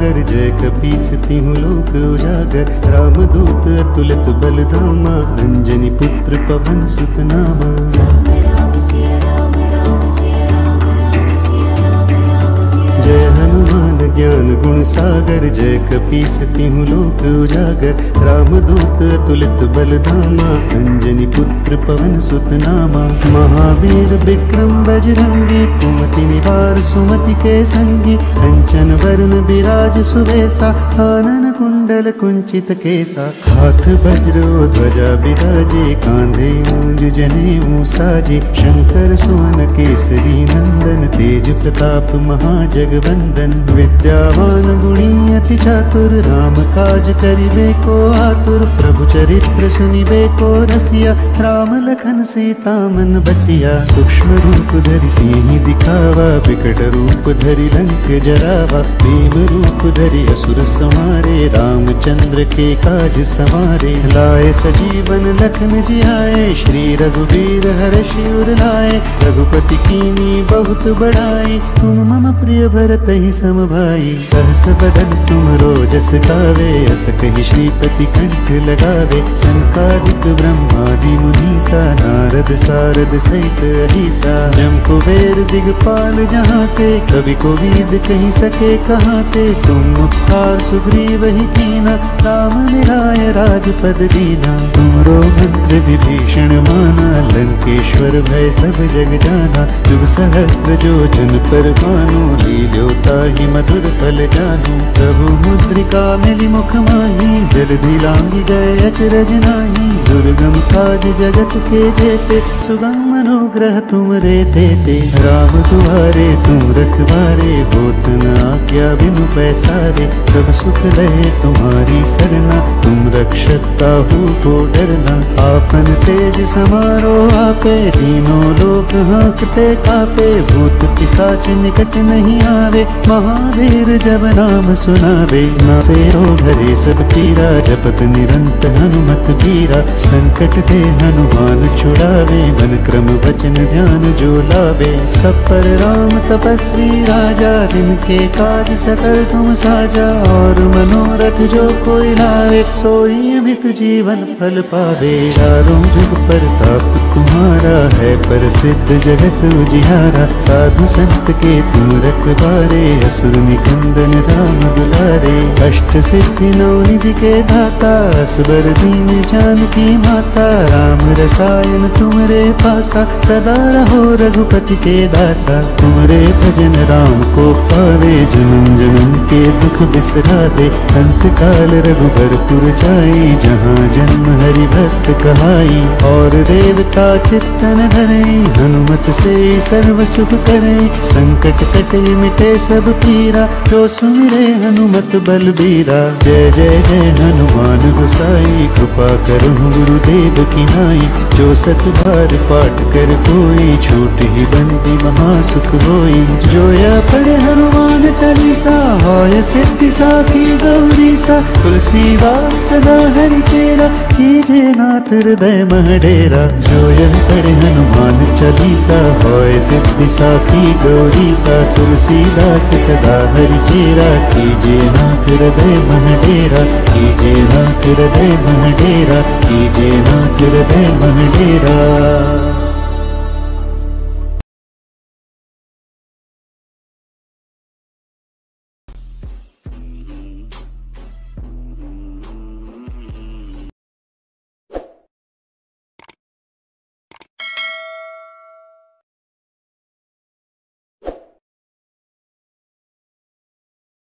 कपीसती हूँ लोक उजागर। रामदूत अतुलित बलधामा, अंजनी पुत्र, पवन सुत नामा राम राम सिया राम राम सिया राम राम सिया राम राम सिया जय ज्ञान गुण सागर, जय कपीसती हूँ लोक उजागर। रामदूत अतुलित बलधामा अंजनी पुत्र पवन सुत नामा। महावीर विक्रम बजरंगी, कुमति निवार सुमति के संगी। कंचन वरण विराज सुदेशा आनन कुंडल कुंचित केसा। हाथ वज्रो ध्वजा विराजे कांधे मूंज जने साजे शंकर सुवन केसरी नंदन, तेज प्रताप महाजगवंदन। विद्यावान गुणी अति चातुर, राम काज करिबे को आतुर। प्रभु चरित्र सुनिबे को रसिया, राम लखन सीता मन बसिया। सूक्ष्म रूप धरि सिंह दिखावा, विकट रूप धरि लंक जरावा। भीम रूप धरि असुर संहारे रामचंद्र के काज सवारे। लाए सजीवन लखन जियाए श्री रघुवीर हर शिवर लाए। रघुपति कीनी बहुत बढ़ाई तुम मम प्रिय भरत ही सम भाई सहस बदन तुम रोजस गावे, अस कही श्रीपति कंठ लगावे। संकादिक ब्रह्मादि मुनीसा, नारद सारद सहित अहिसा। जम कुबेर दिगपाल जहाँ ते, कवि को वेद कही सके कहाँ ते। तुम उपकार सुग्रीव ही कीना राम मिलाय राजपद दीना। तुमरो मंत्र विभीषण माना, लंकेश्वर भय सब जग जाना। युग सहस्त्र जो जन पर मानो लील्योता ही मधुर फल जानू। प्रभु मुद्रिका मिली मुख माही, जल्दी लांगी गए अचरज नाही। दुर्गम काज जगत के जेते, सुगम मनोग्रह तुम रे देते राम दुआरे तुम रखवारे होत न आज्ञा बिनु पैसारे सब सुख लहे तुम्हारी सरना। तुम रक्षकता हो को डरना, आपन तेज समारो आपे, तीनों लोक हाँकते कापे। भूत पिसाच निकट नहीं आवे, महावीर जब नाम सुनावे। ना से भरे सब पीरा, जपत निरंत हनुमत बीरा संकट ते हनुमान छुड़ावे मन क्रम वचन ध्यान जो लावे। सब पर राम तपस्वी राजा जिनके काज सकल तुम साजा और मनोरथ जो कोई लावे सोई अमित जीवन फल पावे। चारों जुग प्रताप तुम्हारा है, प्रसिद्ध जगत उजियारा। साधु संत के तुम रखबारे असुर निकंदन राम दुलारे अष्ट सिद्धि नौ निधि के दाता, असबर दीन जानकी माता। राम रसायन तुमरे पासा, सदा रहो रघुपति के दासा। तुमरे भजन राम को पावे जन्म जन्म के दुख बिसरावे अंत काल रघुबरपुर जाई, जहाँ जन्म हरि भक्त कहाई। और देवता चित्तन धरे, हनुमत से सर्व सुख करे। संकट कटे, मिटे सब पीरा, जो सुमिरे हनुमत बलबीरा। जय जय जय हनुमान गुसाई, कृपा करो गुरुदेव की नाई। जो सत बार पाठ कर कोई, छूट ही बंदी महासुख होई। जो यह पढ़े हनुमान चालीसा होय सिद्धि साखी गौरी सा तुलसीदास सदा हरि चेरा कीजे नाथ हृदय महडेरा जो यह पढ़े हनुमान चालीसा होय सिद्धि साखी गौरी सा तुलसीदास सदा हरि चेरा कीजे नाथ हृदय महडेरा कीजे नाथ हृदय महडेरा कीजे नाथ हृदय महडेरा